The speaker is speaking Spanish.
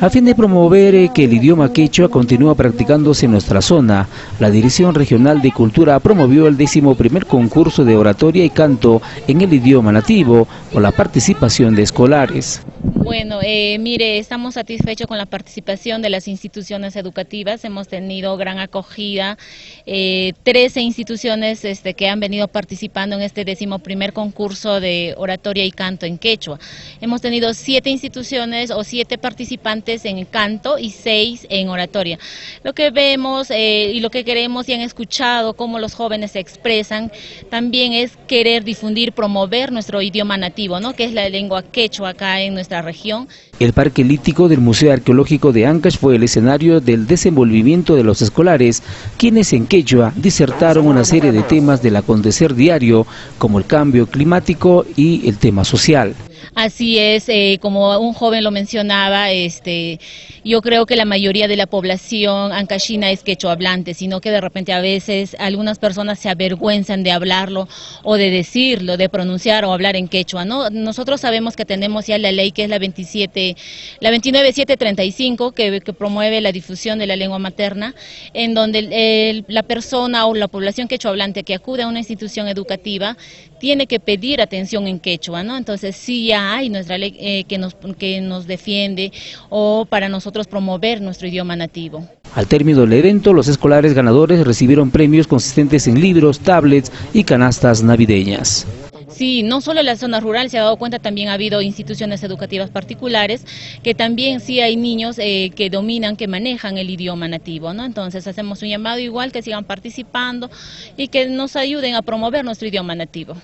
A fin de promover eh, que el idioma quechua continúe practicándose en nuestra zona, la Dirección Regional de Cultura promovió el décimo primer concurso de oratoria y canto en el idioma nativo con la participación de escolares. Bueno, eh, mire, estamos satisfechos con la participación de las instituciones educativas. Hemos tenido gran acogida. Eh, 13 instituciones este, que han venido participando en este décimo primer concurso de oratoria y canto en quechua. Hemos tenido siete instituciones o siete participantes en canto y seis en oratoria. Lo que vemos eh, y lo que queremos y han escuchado cómo los jóvenes se expresan también es querer difundir, promover nuestro idioma nativo, ¿no? que es la lengua quechua acá en nuestra región. El Parque Lítico del Museo Arqueológico de Ancash fue el escenario del desenvolvimiento de los escolares, quienes en Quechua disertaron una serie de temas del acontecer diario, como el cambio climático y el tema social. Así es, eh, como un joven lo mencionaba, este, yo creo que la mayoría de la población ancashina es quechua hablante, sino que de repente a veces algunas personas se avergüenzan de hablarlo o de decirlo, de pronunciar o hablar en quechua. ¿no? Nosotros sabemos que tenemos ya la ley que es la 27, la 29735 que, que promueve la difusión de la lengua materna, en donde el, la persona o la población quechua hablante que acude a una institución educativa tiene que pedir atención en quechua, ¿no? Entonces sí hay nuestra ley eh, que, nos, que nos defiende o para nosotros promover nuestro idioma nativo. Al término del evento, los escolares ganadores recibieron premios consistentes en libros, tablets y canastas navideñas. Sí, no solo en la zona rural se ha dado cuenta, también ha habido instituciones educativas particulares que también sí hay niños eh, que dominan, que manejan el idioma nativo, ¿no? Entonces hacemos un llamado igual que sigan participando y que nos ayuden a promover nuestro idioma nativo.